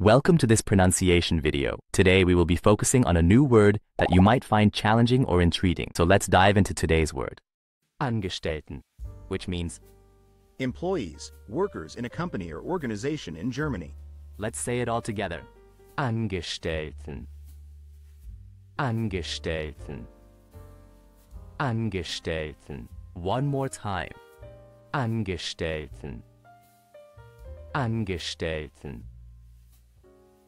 Welcome to this pronunciation video. Today we will be focusing on a new word that you might find challenging or intriguing. So let's dive into today's word. Angestellten, which means, Employees, workers in a company or organization in Germany. let's say it all together. Angestellten. Angestellten. Angestellten. One more time. Angestellten. Angestellten.